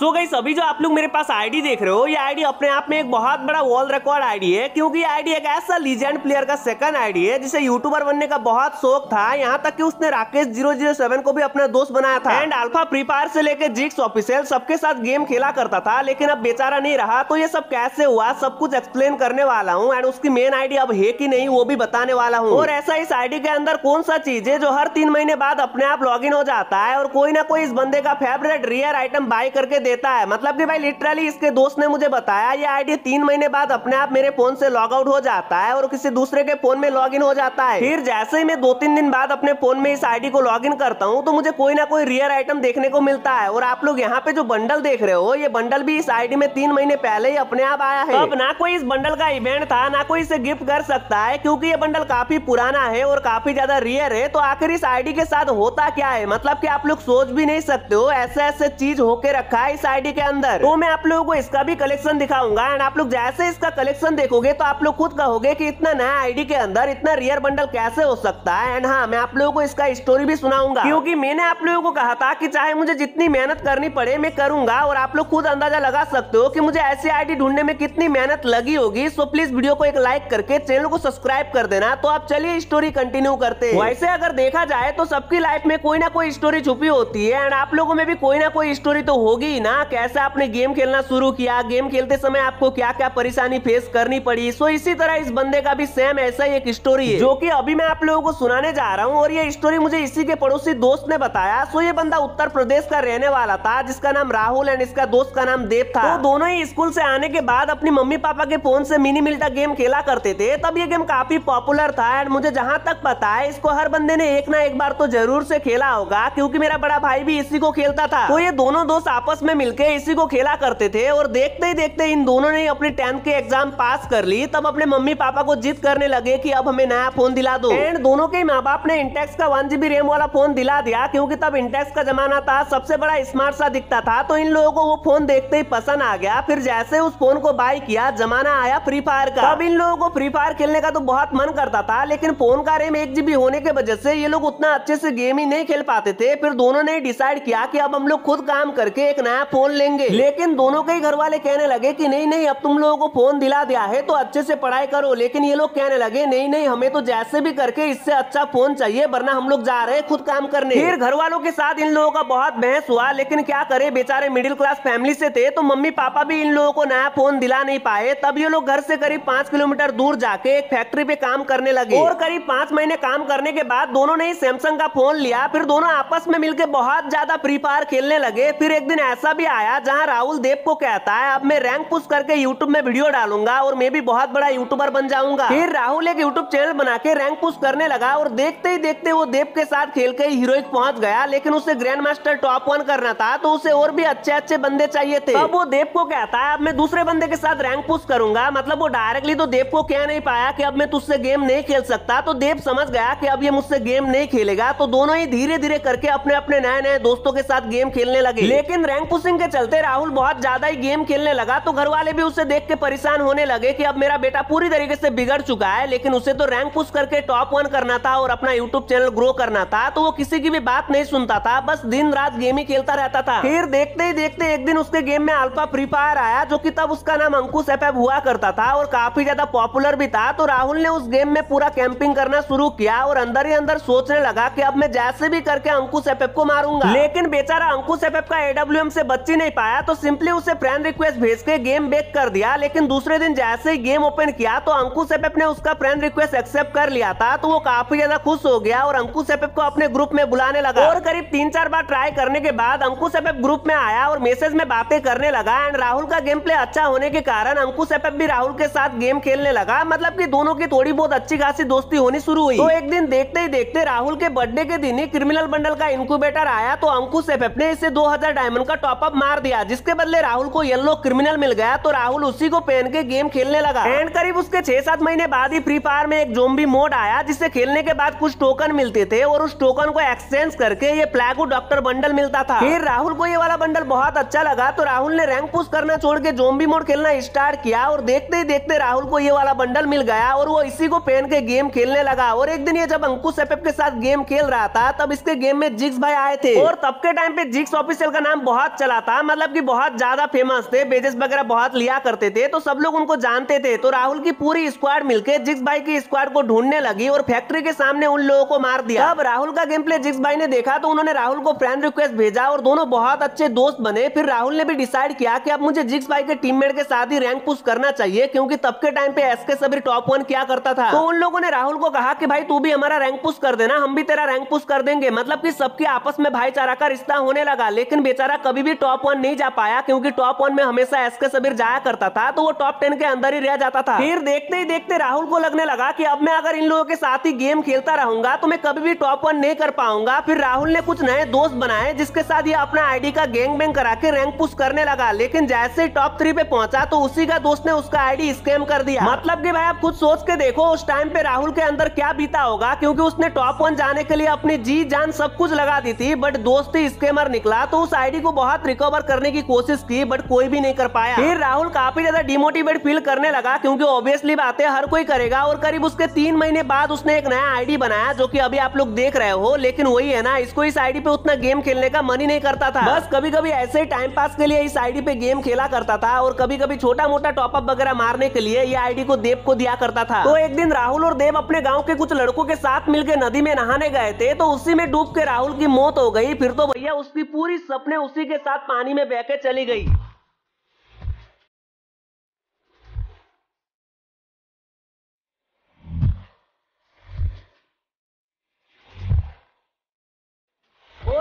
सो गई सभी जो आप लोग मेरे पास आईडी देख रहे हो, ये आईडी अपने आप में एक बहुत बड़ा वर्ल्ड रिकॉर्ड आईडी है, क्योंकि आईडी एक ऐसा लीजेंड प्लेयर का सेकंड आईडी है, जिसे यूट्यूबर बनने का बहुत शौक था। यहाँ तक कि उसने राकेश ज़ीरो ज़ीरो सेवन को भी अपना दोस्त बनाया था। एंड अल्फ़ा फ्री फायर से लेकर जिक्स ऑफिशियल सबके साथ गेम खेला करता था, लेकिन अब बेचारा नहीं रहा। तो ये सब कैसे हुआ? सब कुछ एक्सप्लेन करने वाला हूँ एंड उसकी मेन आईडी अब है कि नहीं, वो भी बताने वाला हूँ। और ऐसा इस आईडी के अंदर कौन सा चीज़ है, जो हर तीन महीने बाद अपने आप लॉग हो जाता है, और कोई ना कोई इस बंदे का फेवरेट रियर आइटम बाय करके देता है। मतलब कि भाई लिटरली इसके दोस्त ने मुझे बताया, ये आईडी तीन महीने बाद अपने आप मेरे फ़ोन से लॉग आउट हो जाता है और किसी दूसरे के फ़ोन में लॉग हो जाता है। फिर जैसे ही मैं दो तीन दिन बाद अपने फ़ोन में इस आईडी को लॉग करता हूँ तो मुझे कोई ना कोई रियर आइटम देखने को मिलता है। और आप लोग यहाँ पे जो बंडल देख रहे हो, ये बंडल भी इस आईडी में तीन महीने पहले ही अपने आप आया है। अब ना कोई इस बंडल का इवेंट था, ना कोई इसे गिफ्ट कर सकता है, क्योंकि ये बंडल काफ़ी पुराना है और काफ़ी ज़्यादा रियर है तो आखिर इस आईडी के साथ होता क्या है? मतलब कि आप लोग सोच भी नहीं सकते हो ऐसे ऐसे चीज़ होके रखा है इस आईडी के अंदर। तो मैं आप लोगों को इसका भी कलेक्शन दिखाऊँगा। एंड आप लोग जैसे इसका कलेक्शन देखोगे तो आप लोग खुद कहोगे की इतना नया आईडी के अंदर, इतना रियर बंडल कैसे हो सकता है? एंड हाँ मैं आप लोगों को इसका स्टोरी भी सुनाऊँगा। क्योंकि मैंने आप लोगों को कहा था की चाहे मुझे जितनी मेहनत करनी पड़े, मैं करूँगा। और आप लोग खुद अंदाज़ा लगा सकते हो की मुझे ऐसी आईडी ढूँढने में कितनी मेहनत लगी होगी। सो प्लीज़ वीडियो को एक लाइक करके चैनल को सब्सक्राइब कर देना। तो आप चलिए स्टोरी कंटिन्यू करते हैं। वैसे अगर देखा जाए तो सबकी लाइफ में कोई ना कोई स्टोरी छुपी होती है। एंड आप लोगों में भी कोई ना कोई स्टोरी तो होगी ही ना। कैसे आपने गेम खेलना शुरू किया? गेम खेलते समय आपको क्या क्या परेशानी फेस करनी पड़ी? सो इसी तरह इस बंदे का भी सेम ऐसा ही एक स्टोरी है। जो कि अभी मैं आप लोगों को सुनाने जा रहा हूँ और ये स्टोरी मुझे इसी के पड़ोसी दोस्त ने बताया। सो ये बंदा उत्तर प्रदेश का रहने वाला था, जिसका नाम राहुल एंड इसका दोस्त का नाम देव था। तो दोनों ही स्कूल से आने के बाद अपनी मम्मी पापा के फ़ोन से मिनी मिल्टा गेम खेला करते थे। तब ये गेम काफ़ी पॉपुलर था एंड मुझे जहाँ तक पता है, इसको हर बंदे ने एक ना एक बार तो ज़रूर से खेला होगा, क्योंकि मेरा बड़ा भाई भी इसी को खेलता था। तो ये दोनों दोस्त आपस में मिलकर इसी को खेला करते थे और देखते ही देखते इन दोनों ने अपनी टेंथ के एग्ज़ाम पास कर ली। तब अपने मम्मी पापा को जिद करने लगे कि अब हमें नया फ़ोन दिला दो। एंड दोनों के माँ बाप ने इंटेक्स का वन जीबी रेम वाला फ़ोन दिला दिया क्योंकि तब इंटेक्स का जमाना था, सबसे बड़ा स्मार्ट सा दिखता था। तो इन लोगों को वो फ़ोन देखते ही पसंद आ गया। फिर जैसे उस फ़ोन को बाय किया, जमाना आया फ्री फायर का। अब इन लोगों को फ्री फायर खेलने का तो बहुत मन करता था, लेकिन फ़ोन का रेम एक जीबी होने की वजह से ये लोग उतना अच्छे से गेम ही नहीं खेल पाते थे। फिर दोनों ने डिसाइड किया कि अब हम लोग खुद काम करके एक नया फ़ोन लेंगे। लेकिन दोनों के घर वाले कहने लगे कि नहीं नहीं अब तुम लोगों को फ़ोन दिला दिया है तो अच्छे से पढ़ाई करो। लेकिन ये लोग कहने लगे नहीं नहीं हमें तो जैसे भी करके इससे अच्छा फ़ोन चाहिए वरना हम लोग जा रहे हैं खुद काम करने। फिर घर वालों के साथ इन लोगों का बहुत बहस हुआ लेकिन क्या करे बेचारे मिडिल क्लास फैमिली से थे तो मम्मी पापा भी इन लोगों को नया फ़ोन दिला नहीं पाए। तब ये लोग घर से करीब पाँच किलोमीटर दूर जाके एक फैक्ट्री पे काम करने लगे। और करीब पाँच महीने काम करने के बाद दोनों ने सैमसंग का फ़ोन लिया। फिर दोनों आपस में मिलकर बहुत ज़्यादा फ्री फायर खेलने लगे। फिर एक दिन ऐसा भी आया जहाँ राहुल देव को कहता है, अब मैं रैंक पुश करके यूट्यूब में वीडियो डालूँगा और मैं भी बहुत बड़ा यूट्यूबर बन जाऊँगा। फिर राहुल एक यूट्यूब चैनल बना के रैंक पुश करने लगा और देखते ही देखते वो देव के साथ खेल के हीरोइक पहुँच गया, लेकिन उसे ग्रैंड मास्टर टॉप वन करना था तो उसे और भी अच्छे अच्छे बंदे चाहिए थे। अब वो देव को कहता है, अब मैं दूसरे बंदे के साथ रैंक पुश करूँगा। मतलब वो डायरेक्टली तो देव को कह नहीं पाया कि अब मैं तुझसे गेम नहीं खेल सकता तो देव समझ गया कि अब ये मुझसे गेम नहीं खेलेगा तो दोनों ही धीरे धीरे करके अपने अपने नए नए दोस्तों के साथ गेम खेलने लगे। लेकिन रैंक पुशिंग के चलते राहुल बहुत ज़्यादा ही गेम खेलने लगा तो घर वाले भी उसे देख के परेशान होने लगे कि अब मेरा बेटा पूरी तरीके से बिगड़ चुका है, लेकिन उसे तो रैंक पुश करके टॉप वन करना था और अपना यूट्यूब चैनल ग्रो करना था तो वो किसी की भी बात नहीं सुनता था, बस दिन रात गेम ही खेलता रहता था। फिर देखते ही देखते एक दिन उसके गेम में अल्फ़ा फ्री फायर आया, जो कि तब उसका नाम अंकुश एफ़ हुआ करता था और काफ़ी ज़्यादा पॉपुलर भी था तो राहुल ने उस गेम में पूरा कैंपिंग करना शुरू किया और अंदर ही अंदर सोचने लगा की अब मैं जैसे भी करके अंकुश एफ़ को मारूँगा। लेकिन बेचारा अंकुश एफ़ का एडब्ल्यू से बच ही नहीं पाया तो सिंपली उसे फ्रेंड रिक्वेस्ट भेज के गेम बेक कर दिया। लेकिन दूसरे दिन जैसे ही गेम ओपन किया तो अंकुश एफ़ ने उसका फ्रेंड रिक्वेस्ट एक्सेप्ट कर लिया था तो वो काफ़ी ज़्यादा खुश हो गया और अंकुश एफ़ को अपने ग्रुप में बुलाने लगा। और करीब तीन चार बार ट्राई करने के बाद अंकुश एफ़ ग्रुप में आया और मैसेज में बातें करने लगा एंड राहुल का गेम प्ले अच्छा होने के कारण अंकुश एफ़ भी राहुल के साथ गेम खेलने लगा। मतलब की दोनों की थोड़ी बहुत अच्छी खासी दोस्ती होनी शुरू हुई। तो एक दिन देखते ही देखते राहुल के बर्थडे के दिन ही क्रिमिनल बंडल का इंक्यूबेटर आया तो अंकुश एफ़ ने इसे दो डायमंड का टॉपअप मार दिया जिसके बदले राहुल को येलो क्रिमिनल मिल गया तो राहुल उसी को पहन के गेम खेलने लगा। एंड करीब उसके छह सात महीने बाद ही फ्री फायर में एक जोम्बी मोड आया जिसे खेलने के बाद कुछ टोकन मिलते थे और उस टोकन को एक्सचेंज करके ये प्लागो डॉक्टर बंडल मिलता था। फिर राहुल को ये वाला बंडल बहुत अच्छा लगा तो राहुल ने रैंक पुश करना छोड़ के जोम्बी मोड खेलना स्टार्ट किया और देखते ही देखते राहुल को ये वाला बंडल मिल गया और वो इसी को पहन के गेम खेलने लगा। और एक दिन ये जब अंकुश एफ़ के साथ गेम खेल रहा था तब इसके गेम में जिक्स भाई आए थे। और तब के टाइम पे जिक्स ऑफिशियल का नाम बहुत चला चला था मतलब की बहुत ज़्यादा फ़ेमस थे बेजेस वगैरह बहुत लिया करते थे तो सब लोग उनको जानते थे। तो राहुल की पूरी स्क्वाड मिलकर जिक्स भाई की स्क्वाड को ढूँढने लगी और फैक्ट्री के सामने उन लोगों को मार दिया। अब राहुल का गेम प्ले जिक्स भाई ने देखा तो उन्होंने राहुल को फ्रेंड रिक्वेस्ट भेजा और दोनों बहुत अच्छे दोस्त बने। फिर राहुल ने भी डिसाइड किया कि अब मुझे जिक्स भाई के टीममेट के साथ ही रैंक पुश करना चाहिए, क्योंकि तब के टाइम पे एसके सबरी टॉप वन किया करता था। तो उन लोगों ने राहुल को कहा कि, भाई, तू भी हमारा रैंक पुश कर देना, हम भी तेरा रैंक पुश कर देंगे। मतलब कि सबके आपस में भाईचारा का रिश्ता होने लगा, लेकिन बेचारा कभी भी टॉप वन नहीं जा पाया क्योंकि टॉप वन में हमेशा एसके सबीर जाया करता था तो वो टॉप टेन के अंदर ही रह जाता था। फिर देखते ही देखते राहुल को लगने लगा कि अब मैं अगर इन लोगों के साथ ही गेम खेलता रहूँगा तो मैं कभी भी टॉप वन नहीं कर पाऊँगा। फिर राहुल ने कुछ नए दोस्त बनाए, जिसके साथ ये अपना आईडी का गैंग बैंग करा के रैंक पुश करने लगा। लेकिन जैसे ही टॉप थ्री पे पहुँचा तो उसी का दोस्त ने उसका आईडी स्कैम कर दिया। मतलब की भाई, आप खुद सोच के देखो, उस टाइम पे राहुल के अंदर क्या बीता होगा, क्योंकि उसने टॉप वन जाने के लिए अपनी जी जान सब कुछ लगा दी थी बट दोस्त ही स्कैमर निकला तो उस आईडी को बहुत रिकवर करने की कोशिश की बट कोई भी नहीं कर पाया। फिर राहुल काफ़ी ज़्यादा डिमोटिवेट फील करने लगा, क्योंकि ऑब्वियसली बातें हर कोई करेगा, और करीब उसके तीन महीने बाद उसने एक नया आईडी बनाया, जो कि अभी आप लोग देख रहे हो, लेकिन वही है ना, इसको इस आईडी पे उतना गेम खेलने का मन ही नहीं करता था। बस कभी कभी ऐसे टाइम पास के लिए इस आईडी पे गेम खेला करता था, और कभी कभी छोटा मोटा टॉपअप वगैरह मारने के लिए ये आईडी को देव को दिया करता था। तो एक दिन राहुल और देव अपने गाँव के कुछ लड़कों के साथ मिलकर नदी में नहाने गए थे तो उसी में डूब के राहुल की मौत हो गई। फिर तो भैया उसकी पूरी सपने उसी के साथ पानी में बह के चली गई।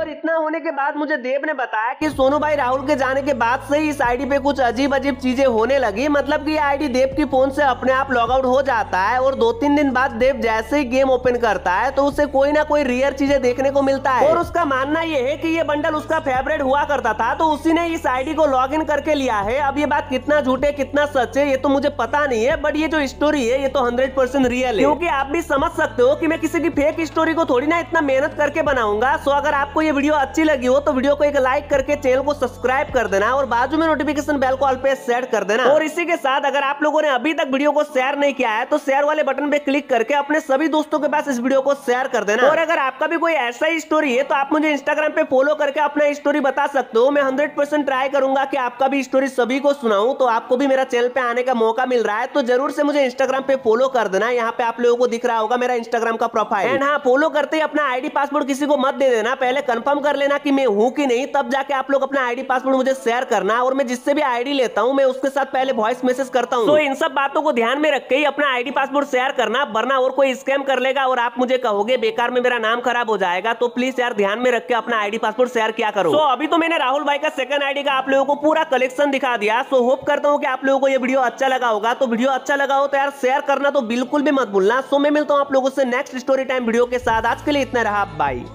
इतना होने के बाद मुझे देव ने बताया कि सोनू भाई राहुल के जाने के बाद से ही इस आईडी पे कुछ अजीब अजीब चीज़ें होने लगी। मतलब कि आईडी देव की फ़ोन से अपने आप लॉग आउट हो जाता है और दो तीन दिन बाद देव जैसे ही गेम ओपन करता है तो उसे कोई ना कोई रियर चीज़ें देखने को मिलता है। और उसका मानना ये है कि ये बंडल उसका फेवरेट हुआ करता था तो उसी ने इस आईडी को लॉग इन करके लिया है। अब ये बात कितना झूठे, कितना सच है, ये तो मुझे पता नहीं है बट ये जो स्टोरी है, ये तो हंड्रेड रियल है। क्योंकि आप भी समझ सकते हो की मैं किसी की फेक स्टोरी को थोड़ी ना इतना मेहनत करके बनाऊँगा सो अगर आपको ये वीडियो अच्छी लगी हो तो वीडियो को एक लाइक करके चैनल को सब्सक्राइब कर देना और बाजू में नोटिफिकेशन बेल को ऑल पे सेट कर देना। और इसी के साथ अगर आप लोगों ने अभी तक वीडियो को शेयर नहीं किया है तो शेयर वाले बटन पे क्लिक करके अपने सभी दोस्तों के पास इस वीडियो को शेयर कर देना। और अगर आपका भी कोई ऐसा ही स्टोरी है तो आप मुझे इंस्टाग्राम पे फॉलो करके अपना स्टोरी बता सकते हो। मैं हंड्रेड परसेंट ट्राई करूँगा की आपका भी स्टोरी सभी को सुनाऊं तो आपको भी मेरा चैनल पे आने का मौका मिल रहा है। तो ज़रूर से मुझे इंस्टाग्राम पे फॉलो कर देना। यहाँ पे आप लोगों को दिख रहा होगा मेरा इंस्टाग्राम का प्रोफ़ाइल एंड हाँ फॉलो करते ही अपना आईडी पासवर्ड किसी को मत दे देना। पहले कंफर्म कर लेना कि मैं हूँ कि नहीं तब जाके आप लोग अपना आईडी पासवर्ड मुझे शेयर करना और मैं जिससे भी आईडी लेता हूँ मैं उसके साथ पहले वॉइस मैसेज करता हूँ। तो इन सब बातों को ध्यान में रख के ही अपना आईडी पासवर्ड शेयर करना वरना और कोई स्कैम कर लेगा और आप मुझे कहोगे बेकार में मेरा नाम खराब हो जाएगा तो प्लीज़ यार ध्यान में रख के अपना आईडी पासवर्ड शेयर किया करो। तो अभी तो मैंने राहुल भाई का सेकंड आईडी का आप लोगों को पूरा कलेक्शन दिखा दिया। सो होप करता हूँ कि आप लोगों को ये वीडियो अच्छा लगा होगा। तो वीडियो अच्छा लगा हो तो यार शेयर करना तो बिल्कुल भी मत भूलना। सो मैं मिलता हूँ आप लोगों से नेक्स्ट स्टोरी टाइम वीडियो के साथ। आज के लिए इतना रहा। बाई